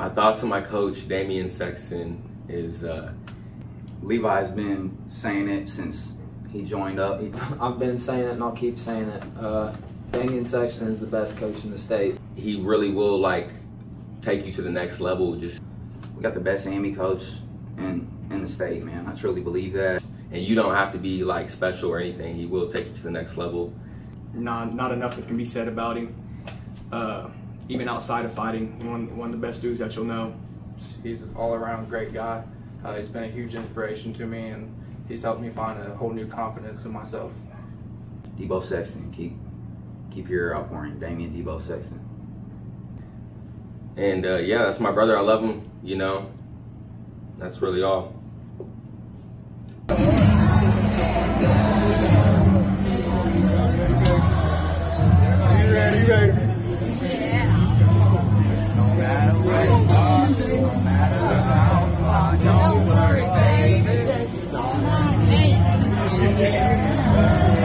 My thoughts on my coach, Damian Sexton, is uh, Levi's been saying it since he joined up. He, I've been saying it and I'll keep saying it. Uh, Damian Sexton is the best coach in the state. he really will like take you to the next level. Just we got the best AME coach in in the state, man. I truly believe that. and you don't have to be like special or anything. He will take you to the next level. not not enough that can be said about him. Uh, even outside of fighting, one one of the best dudes that you'll know. He's an all-around great guy. Uh, he's been a huge inspiration to me, and he's helped me find a whole new confidence in myself. Deebo Sexton, keep keep your ear out for him. Damian Deebo Sexton. And uh, yeah, that's my brother. I love him. You know, that's really all. You ready, you ready. Yeah.